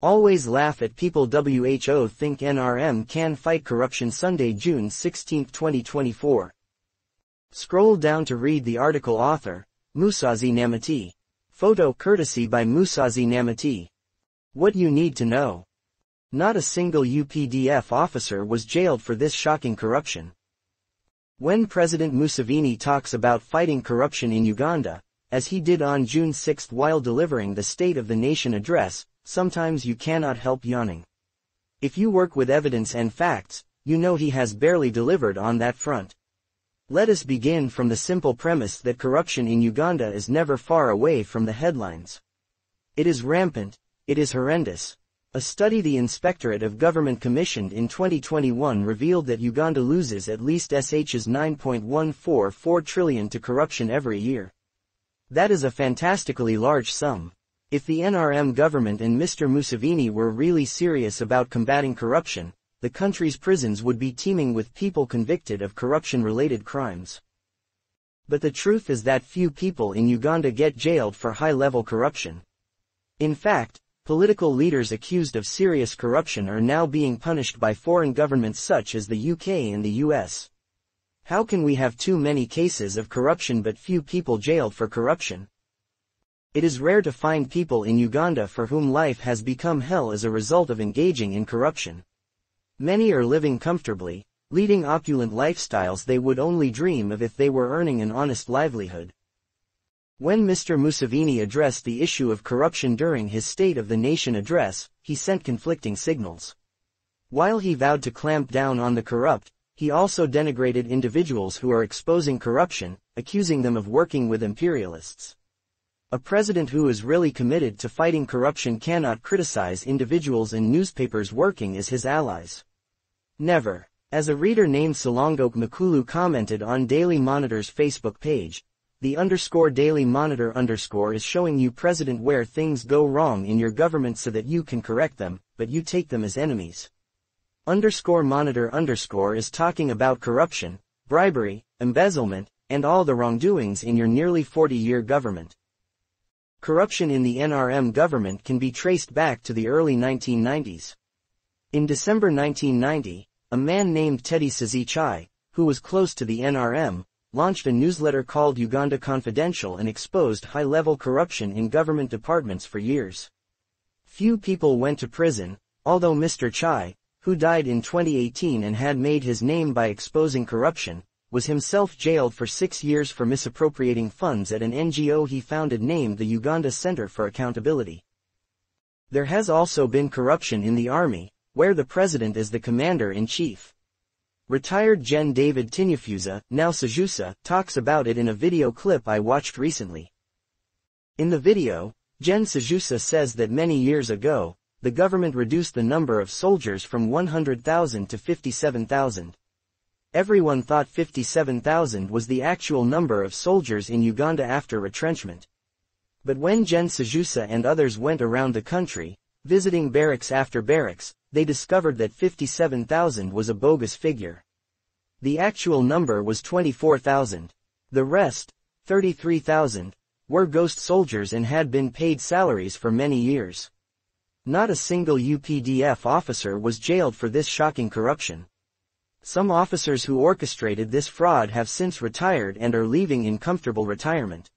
Always laugh at people WHO think NRM can fight corruption Sunday, June 16, 2024. Scroll down to read the article author, Musaazi Namiti. Photo courtesy by Musaazi Namiti. What you need to know. Not a single UPDF officer was jailed for this shocking corruption. When President Museveni talks about fighting corruption in Uganda, as he did on June 6 while delivering the State of the Nation address, sometimes you cannot help yawning. If you work with evidence and facts, you know he has barely delivered on that front. Let us begin from the simple premise that corruption in Uganda is never far away from the headlines. It is rampant, it is horrendous. A study the Inspectorate of Government commissioned in 2021 revealed that Uganda loses at least SH's 9.144 trillion to corruption every year. That is a fantastically large sum. If the NRM government and Mr. Museveni were really serious about combating corruption, the country's prisons would be teeming with people convicted of corruption-related crimes. But the truth is that few people in Uganda get jailed for high-level corruption. In fact, political leaders accused of serious corruption are now being punished by foreign governments such as the UK and the US. How can we have too many cases of corruption but few people jailed for corruption? It is rare to find people in Uganda for whom life has become hell as a result of engaging in corruption. Many are living comfortably, leading opulent lifestyles they would only dream of if they were earning an honest livelihood. When Mr. Museveni addressed the issue of corruption during his State of the Nation address, he sent conflicting signals. While he vowed to clamp down on the corrupt, he also denigrated individuals who are exposing corruption, accusing them of working with imperialists. A president who is really committed to fighting corruption cannot criticize individuals and newspapers working as his allies. Never. As a reader named Salongo Makulu commented on Daily Monitor's Facebook page, the underscore Daily Monitor underscore is showing you president where things go wrong in your government so that you can correct them, but you take them as enemies. Underscore Monitor underscore is talking about corruption, bribery, embezzlement, and all the wrongdoings in your nearly 40-year government. Corruption in the NRM government can be traced back to the early 1990s. In December 1990, a man named Teddy Sseezi Cheeye, who was close to the NRM, launched a newsletter called Uganda Confidential and exposed high-level corruption in government departments for years. Few people went to prison, although Mr. Cheeye, who died in 2018 and had made his name by exposing corruption, was himself jailed for six years for misappropriating funds at an NGO he founded named the Uganda Center for Accountability. There has also been corruption in the army, where the president is the commander-in-chief. Retired Gen David Tinyefuza, now Sejusa, talks about it in a video clip I watched recently. In the video, Gen Sejusa says that many years ago, the government reduced the number of soldiers from 100,000 to 57,000. Everyone thought 57,000 was the actual number of soldiers in Uganda after retrenchment. But when Gen Sejusa and others went around the country, visiting barracks after barracks, they discovered that 57,000 was a bogus figure. The actual number was 24,000. The rest, 33,000, were ghost soldiers and had been paid salaries for many years. Not a single UPDF officer was jailed for this shocking corruption. Some officers who orchestrated this fraud have since retired and are leaving in comfortable retirement.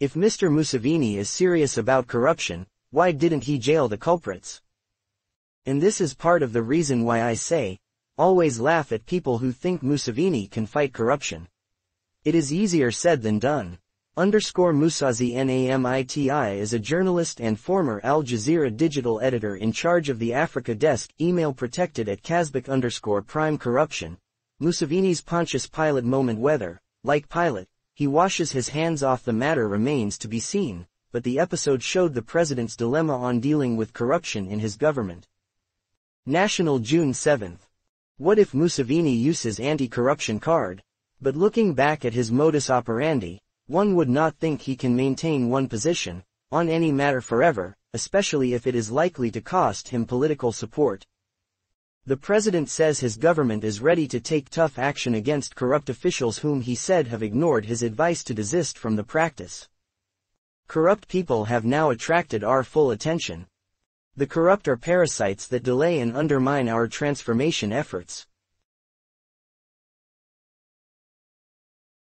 If Mr. Museveni is serious about corruption, why didn't he jail the culprits? And this is part of the reason why I say, always laugh at people who think Museveni can fight corruption. It is easier said than done. Underscore Musaazi Namiti is a journalist and former Al Jazeera digital editor in charge of the Africa desk email protected at Kazbek underscore prime corruption. Museveni's Pontius Pilate moment whether, like Pilate, he washes his hands off the matter remains to be seen, but the episode showed the president's dilemma on dealing with corruption in his government. National June 7th. What if Museveni uses anti-corruption card? But looking back at his modus operandi, one would not think he can maintain one position, on any matter forever, especially if it is likely to cost him political support. The president says his government is ready to take tough action against corrupt officials whom he said have ignored his advice to desist from the practice. Corrupt people have now attracted our full attention. The corrupt are parasites that delay and undermine our transformation efforts.